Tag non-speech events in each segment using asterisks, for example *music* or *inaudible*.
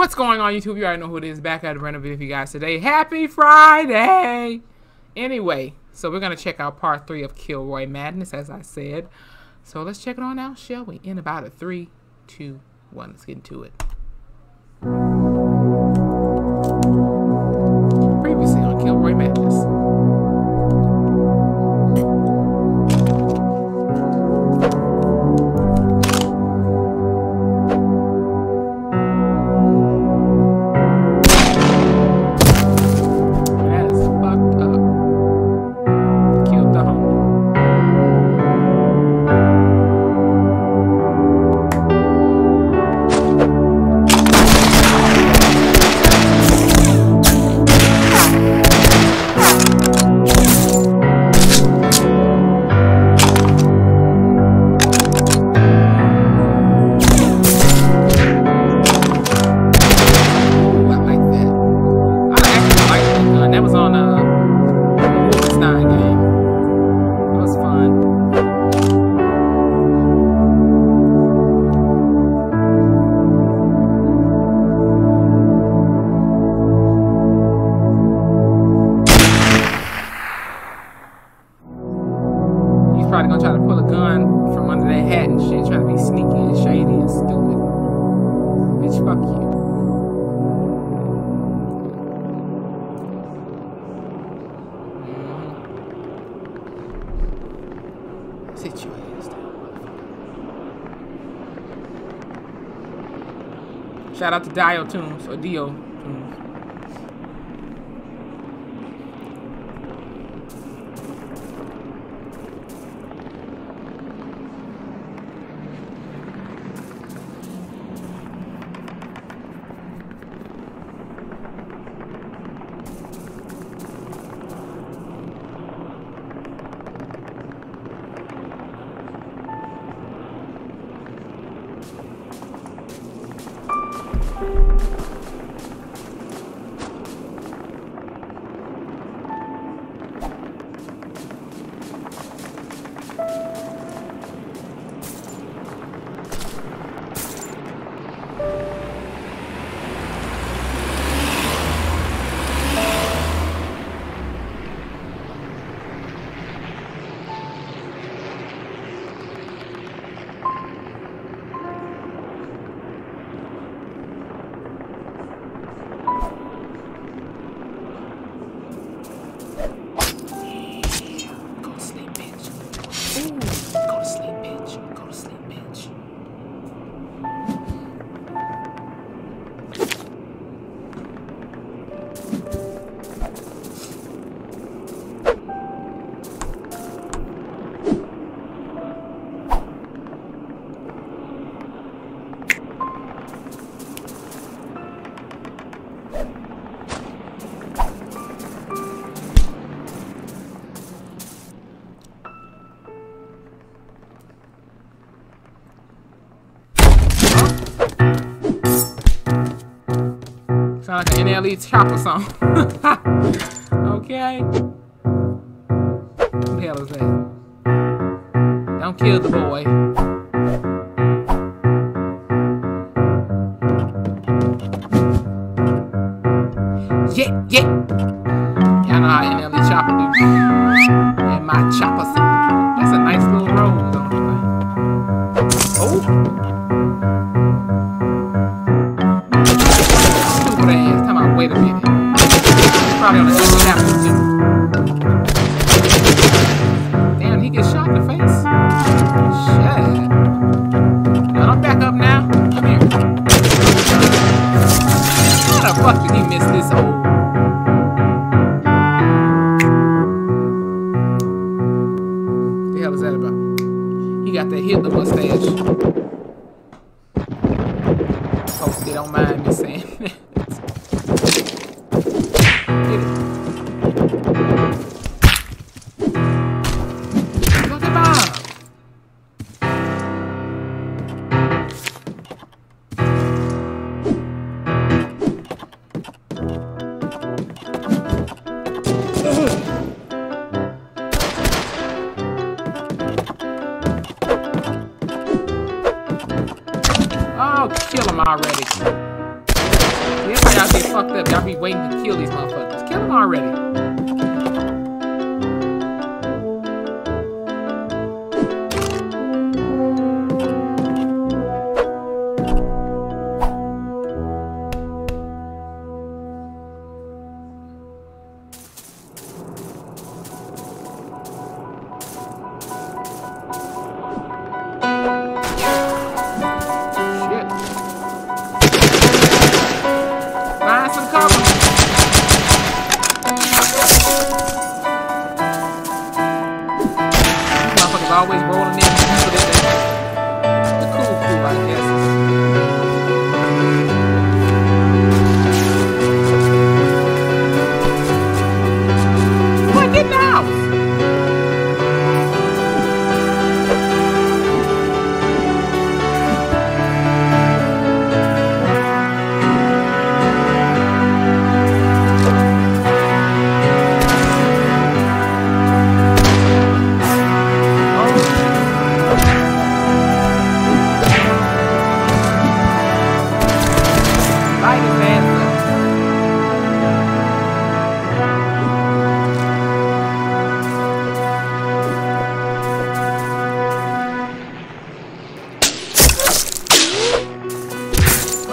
What's going on YouTube? You already know who it is. Back at a random video for you guys today. Happy Friday! Anyway, so we're going to check out part three of Kilroy Madness, as I said. So let's check it on out, shall we? In about a three, two, one. Let's get into it. Shout out to Diotoons or Diotoons. Sound an NLE Choppa song. *laughs* okay. What the hell is that? Don't kill the boy. Yeah, yeah. Y'all know how NLE Choppa do. And my chopper song. That's a nice little solteirão me sempre. Kill already. why y'all get fucked up. Y'all be waiting to kill these motherfuckers. Kill them already.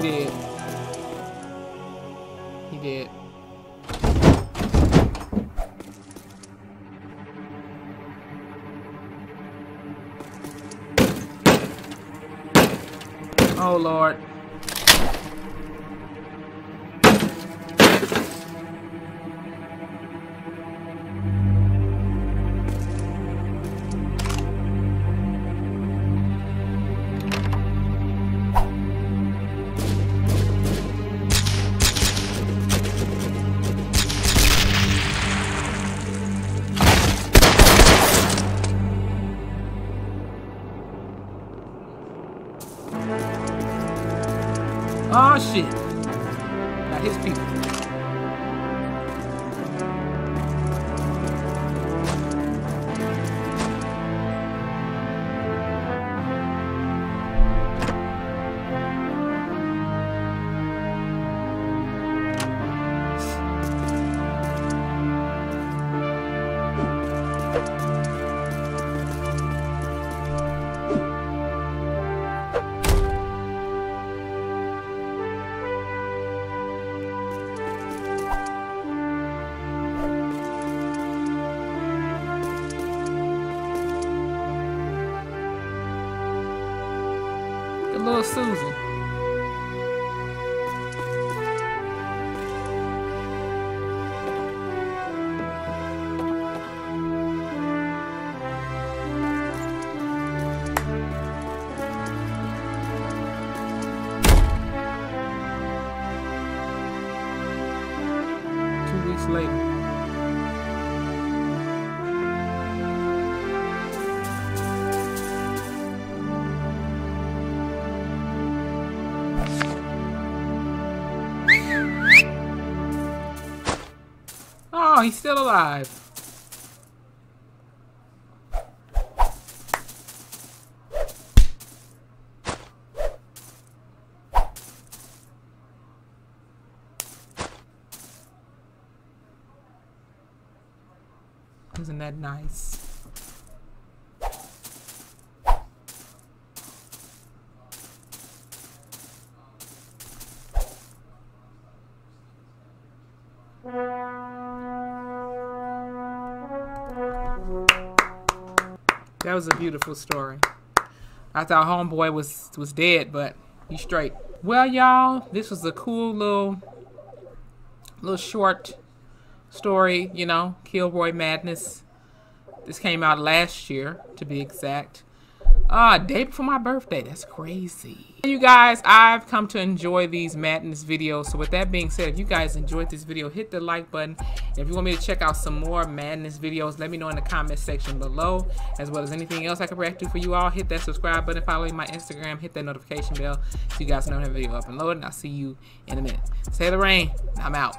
did. He did. Oh, Lord. Oh shit. Got his people. Little Susan. Two Oh, he's still alive. Isn't that nice? Was a beautiful story. I thought homeboy was was dead, but he's straight. Well, y'all, this was a cool little little short story, you know, Kilroy Madness. This came out last year, to be exact. Uh, day before my birthday. That's crazy. You guys, I've come to enjoy these madness videos. So with that being said, if you guys enjoyed this video, hit the like button. If you want me to check out some more madness videos, let me know in the comment section below. As well as anything else I can react to for you all, hit that subscribe button, follow me my Instagram, hit that notification bell so you guys know when a video up and loaded. And I'll see you in a minute. Say the rain. I'm out.